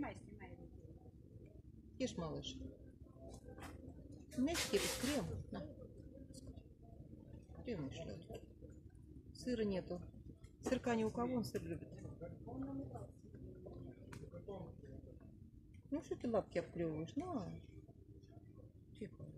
Снимай, снимай. Ешь, малыш. Мясики, крем. На. Крем еще. Сыра нету. Сырка ни у кого, он сыр любит. Ну что ты лапки обклевываешь? На. Тихо.